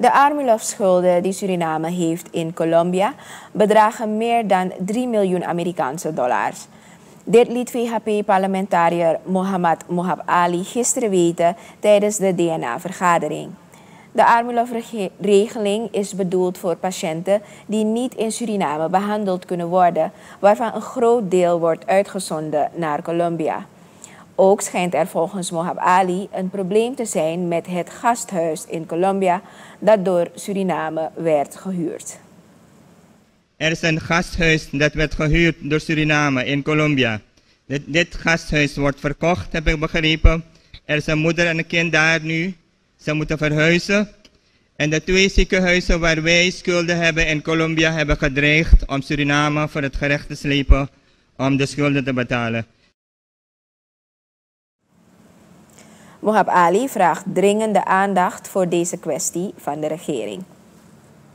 De Armilov-schulden die Suriname heeft in Colombia bedragen meer dan 3 miljoen Amerikaanse dollars. Dit liet VHP-parlementariër Mohammad Mohab Ali gisteren weten tijdens de DNA-vergadering. De Armilov-regeling is bedoeld voor patiënten die niet in Suriname behandeld kunnen worden, waarvan een groot deel wordt uitgezonden naar Colombia. Ook schijnt er volgens Mohab Ali een probleem te zijn met het gasthuis in Colombia dat door Suriname werd gehuurd. Er is een gasthuis dat werd gehuurd door Suriname in Colombia. Dit, dit gasthuis wordt verkocht, heb ik begrepen. Er is een moeder en een kind daar nu. Ze moeten verhuizen. En de twee ziekenhuizen waar wij schulden hebben in Colombia hebben gedreigd om Suriname voor het gerecht te slepen om de schulden te betalen. Mohab Ali vraagt dringende aandacht voor deze kwestie van de regering.